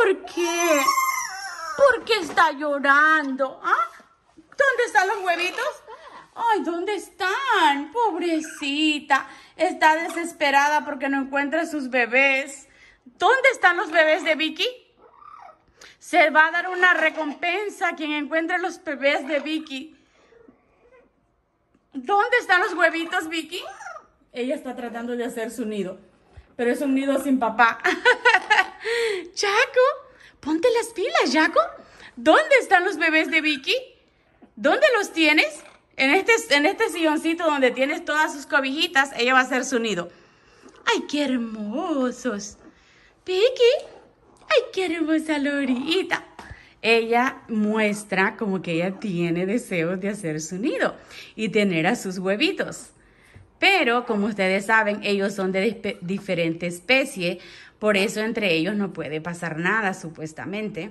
¿Por qué? ¿Por qué está llorando? ¿Ah? ¿Dónde están los huevitos? Ay, ¿dónde están? Pobrecita. Está desesperada porque no encuentra sus bebés. ¿Dónde están los bebés de Vicky? Se va a dar una recompensa a quien encuentre los bebés de Vicky. ¿Dónde están los huevitos, Vicky? Ella está tratando de hacer su nido, pero es un nido sin papá. Chaco, ponte las pilas, Jaco. ¿Dónde están los bebés de Vicky? ¿Dónde los tienes? En este, en este silloncito donde tienes todas sus cobijitas, ella va a hacer su nido. ¡Ay, qué hermosos! Vicky, ¡ay, qué hermosa Lorita! Ella muestra como que ella tiene deseos de hacer su nido y tener a sus huevitos. Pero, como ustedes saben, ellos son de diferente especie, por eso entre ellos no puede pasar nada, supuestamente.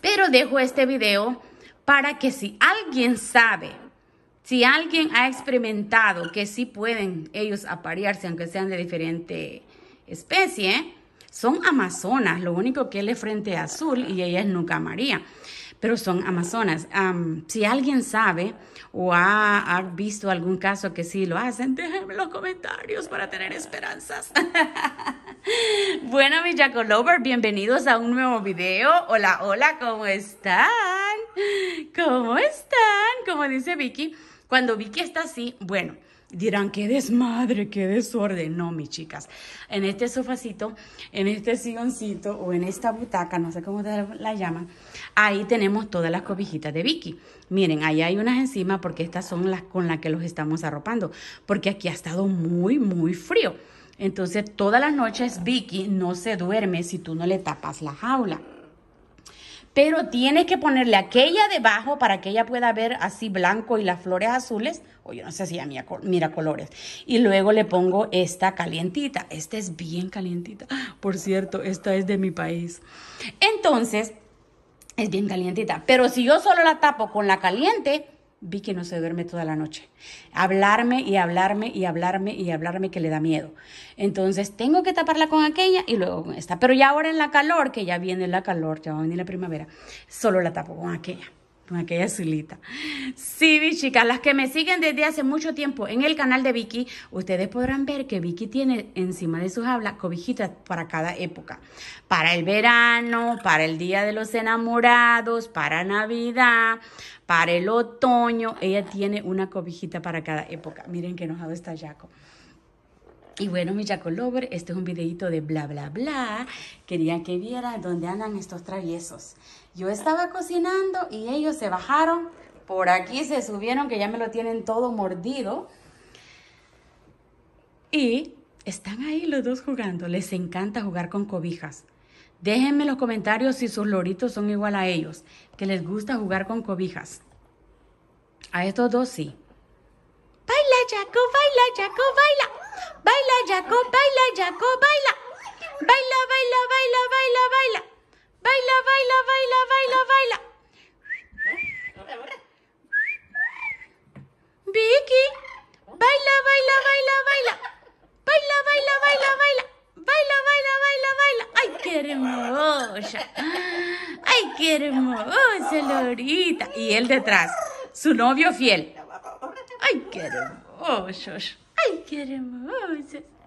Pero dejo este video para que si alguien sabe, si alguien ha experimentado que sí pueden ellos aparearse, aunque sean de diferente especie, son amazonas. Lo único que él es frente azul y ella es Nuca María. Pero son amazonas. si alguien sabe o ha, visto algún caso que sí lo hacen, déjenme los comentarios para tener esperanzas. bueno, mis Jaco Lover, bienvenidos a un nuevo video. Hola, hola, ¿cómo están? ¿Cómo están? Como dice Vicky, cuando Vicky está así, bueno, dirán, qué desmadre, qué desorden. No, mis chicas, en este sofacito, en este silloncito o en esta butaca, no sé cómo la llaman, ahí tenemos todas las cobijitas de Vicky. Miren, ahí hay unas encima porque estas son las con las que los estamos arropando, porque aquí ha estado muy, muy frío. Entonces, todas las noches Vicky no se duerme si tú no le tapas la jaula pero tienes que ponerle aquella debajo para que ella pueda ver así blanco y las flores azules, o yo no sé si ya mira, colores, y luego le pongo esta calientita, esta es bien calientita, por cierto, esta es de mi país. Entonces, es bien calientita, pero si yo solo la tapo con la caliente, vi que no se duerme toda la noche. Hablarme y hablarme y hablarme y hablarme que le da miedo. Entonces tengo que taparla con aquella y luego con esta. Pero ya ahora en la calor, que ya viene la calor, ya va a venir la primavera, solo la tapo con aquella con aquella azulita. Sí, mis chicas, las que me siguen desde hace mucho tiempo en el canal de Vicky, ustedes podrán ver que Vicky tiene encima de su jaula cobijitas para cada época. Para el verano, para el Día de los Enamorados, para Navidad, para el otoño. Ella tiene una cobijita para cada época. Miren qué enojado está Jaco. Y bueno, mi Jaco Lover, este es un videito de bla, bla, bla. Quería que viera dónde andan estos traviesos. Yo estaba cocinando y ellos se bajaron. Por aquí se subieron, que ya me lo tienen todo mordido. Y están ahí los dos jugando. Les encanta jugar con cobijas. Déjenme en los comentarios si sus loritos son igual a ellos, que les gusta jugar con cobijas. A estos dos sí. Baila, Jaco, baila, Jaco, baila. Jaco, baila, Jaco, baila. Baila, baila, baila, baila, baila. Baila, baila, baila, baila, baila. Vicky, baila, baila, baila, baila. Baila, baila, baila, baila. Baila, baila, baila, baila. Ay, qué hermosa. Ay, qué hermosa, Lorita. Y él detrás, su novio fiel. Ay, qué hermosos. ¡Ay, qué hermoso!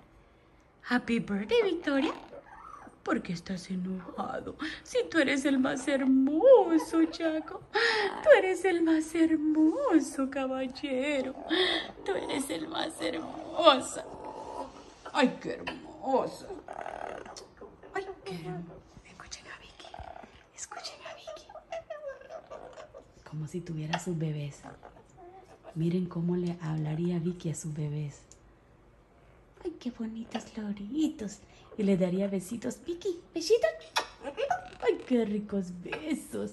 Happy birthday, Victoria. ¿Por qué estás enojado? Si tú eres el más hermoso, Chaco. Tú eres el más hermoso, caballero. Tú eres el más hermoso. ¡Ay, qué hermoso! ¡Ay, qué hermoso! Escuchen a Vicky. Escuchen a Vicky. Como si tuviera sus bebés. Miren cómo le hablaría Vicky a sus bebés. Qué bonitos loritos. Y le daría besitos. Vicky, besitos. Ay, qué ricos besos.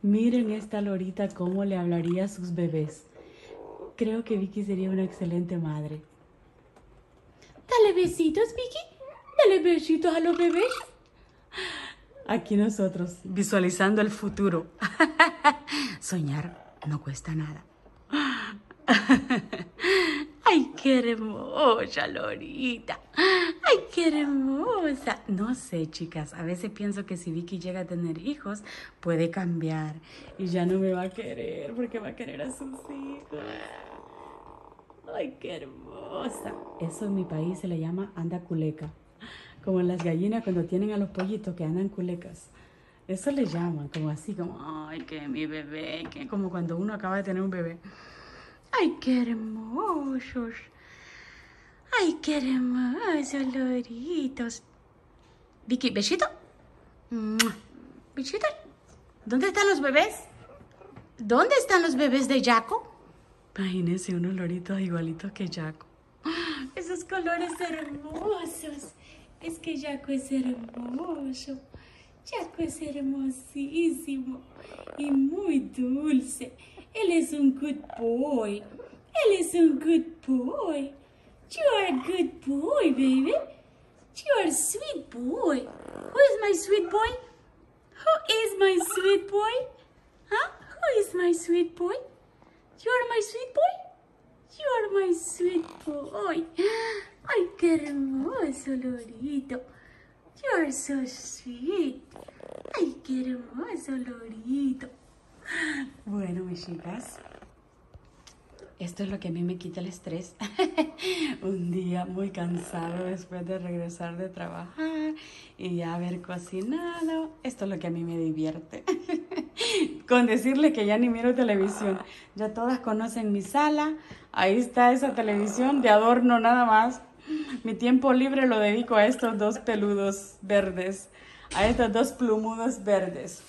Miren esta lorita cómo le hablaría a sus bebés. Creo que Vicky sería una excelente madre. Dale besitos, Vicky. Dale besitos a los bebés. Aquí nosotros, visualizando el futuro. Soñar no cuesta nada. Qué hermosa Lorita. Ay, qué hermosa! No sé, chicas, a veces pienso que si Vicky llega a tener hijos, puede cambiar y ya no me va a querer porque va a querer a sus hijos. ¡Ay, qué hermosa! Eso en mi país se le llama anda culeca. Como las gallinas cuando tienen a los pollitos que andan culecas. Eso le llaman, como así, como, ay, que mi bebé, que como cuando uno acaba de tener un bebé. ¡Ay, qué hermosos! ¡Ay, qué hermosos loritos! Vicky, ¿besito? ¿Besito? ¿Dónde están los bebés? ¿Dónde están los bebés de Jaco? Imagínense unos loritos igualitos que Jaco. Esos colores hermosos. Es que Jaco es hermoso. Jaco es hermosísimo y muy dulce. Él es un good boy. Él es un good boy. You are a good boy, baby. You are a sweet boy. Who is my sweet boy? Who is my sweet boy? Huh? Who is my sweet boy? You are my sweet boy? You are my sweet boy. Ay, qué hermoso, Lorito. You are so sweet. Ay, qué hermoso, Lorito. Bueno, mis chicas, esto es lo que a mí me quita el estrés. Un día muy cansado después de regresar de trabajar y ya haber cocinado. Esto es lo que a mí me divierte. Con decirle que ya ni miro televisión. Ya todas conocen mi sala. Ahí está esa televisión de adorno nada más. Mi tiempo libre lo dedico a estos dos peludos verdes. A estos dos plumudos verdes.